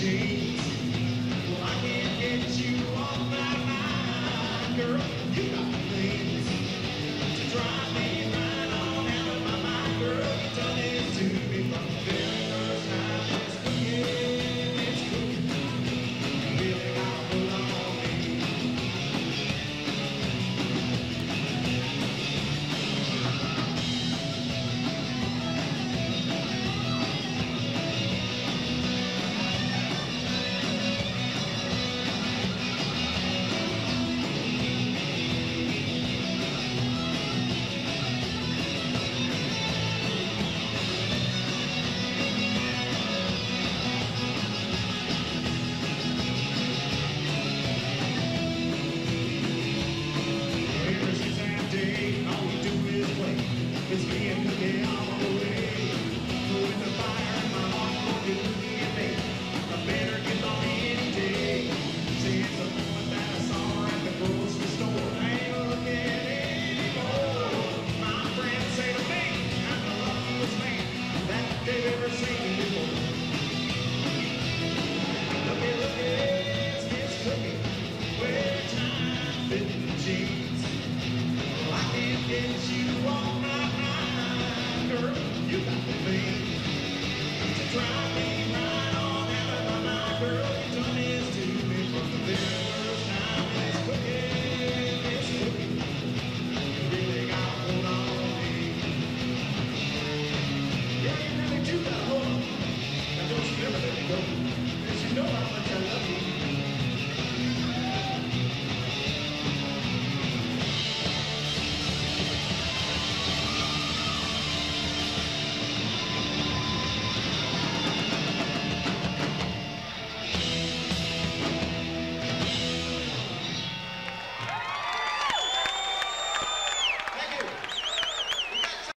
Tight-fitting they've